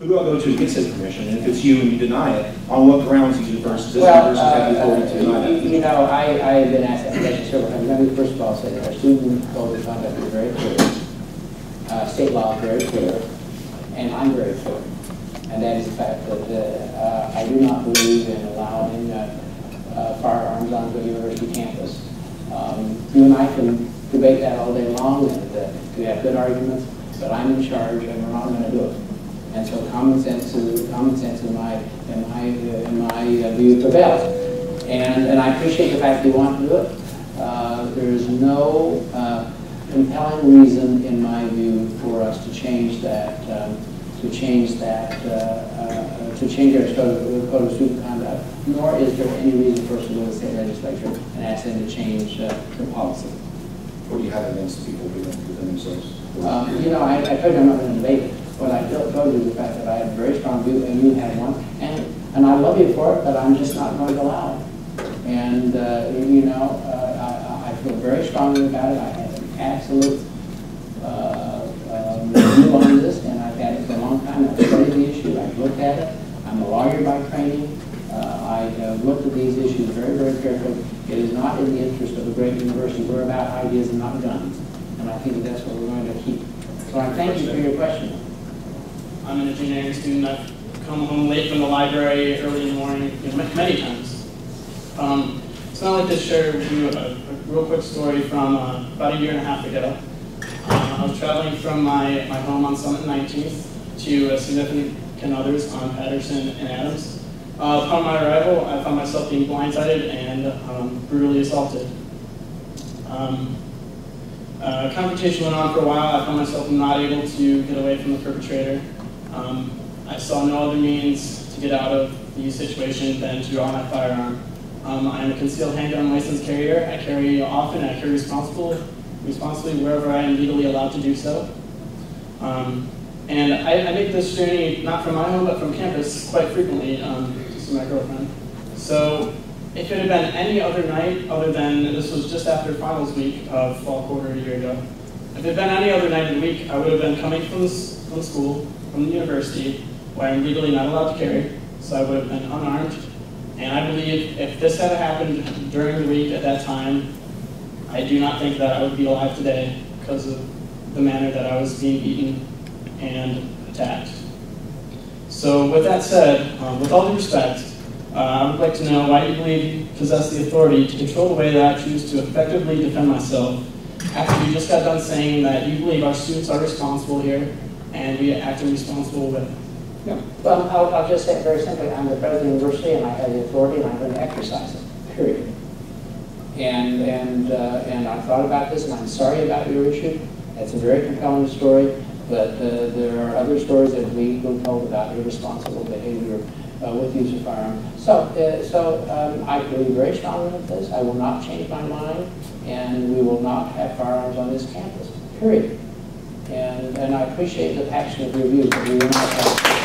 Who do I go to to get said permission? And if it's you and you deny it, on what grounds do you versus this Well, person have the authority to uh, deny you that? you know, I, I have been asked that question several times. Let me first of all say that our student code of conduct is very clear. Uh, state law is very clear, and I'm very clear. And that is the fact that, uh, I do not believe in allowing, uh, uh, firearms on the university campus. Um, you and I can debate that all day long, and, uh, we have good arguments, but I'm in charge, and we're not gonna do it. And so common sense, common sense in my, in my, uh, in my uh, view prevails. And, and I appreciate the fact that you want to do it. Uh, There is no uh, compelling reason, in my view, for us to change that, um, to change that, uh, uh, to change our code of- code of student conduct, nor is there any reason for us to go to the state legislature and ask them to change uh, the policy. What do you have against people doing it within themselves? Um, You know, I, I told you I'm not going to debate it. What I told you the fact that I have a very strong view, and you have one, and, and I love you for it, but I'm just not going to allow it. And, uh, you know, uh, I, I feel very strongly about it. I have an absolute, uh, um, view on this, and I've had it for a long time. I've studied the issue, I've looked at it. I'm a lawyer by training. Uh, I have looked at these issues very, very carefully. It is not in the interest of a great university. We're about ideas and not guns. And I think that's what we're going to keep. So I thank you for your question. I'm an engineering student. I've come home late from the library early in the morning, you know, many times. Um, so I'd like to share with you a, a real quick story from uh, about a year and a half ago. Uh, I was traveling from my, my home on Summit 19th to a significant others on Patterson and Adams. Uh, upon my arrival, I found myself being blindsided and um, brutally assaulted. Um, uh, confrontation went on for a while. I found myself not able to get away from the perpetrator. Um, I saw no other means to get out of the situation than to draw my firearm. Um, I am a concealed handgun license carrier. I carry often, I carry responsible, responsibly wherever I am legally allowed to do so. Um, and I, I make this journey not from my home, but from campus quite frequently um, to see my girlfriend. So it had been any other night other than, this was just after finals week of fall quarter a year ago, if it had been any other night of the week, I would have been coming from, from school, from the university, where I'm legally not allowed to carry, so I would have been unarmed. And I believe if this had happened during the week at that time, I do not think that I would be alive today because of the manner that I was being beaten and attacked. So with that said, um, with all due respect, uh, I would like to know why you believe you possess the authority to control the way that I choose to effectively defend myself after you just got done saying that you believe our students are responsible here and we act in responsible way. Well, I'll, I'll just say it very simply, I'm the president of the university, and I have the authority, and I'm going to exercise it, period. And, and, uh, and I've thought about this, and I'm sorry about your issue. It's a very compelling story, but uh, there are other stories that we've been told about irresponsible behavior uh, with use of firearms. So, uh, so um, I believe very strongly in this. I will not change my mind, and we will not have firearms on this campus, period. And, and I appreciate the passion of your we not.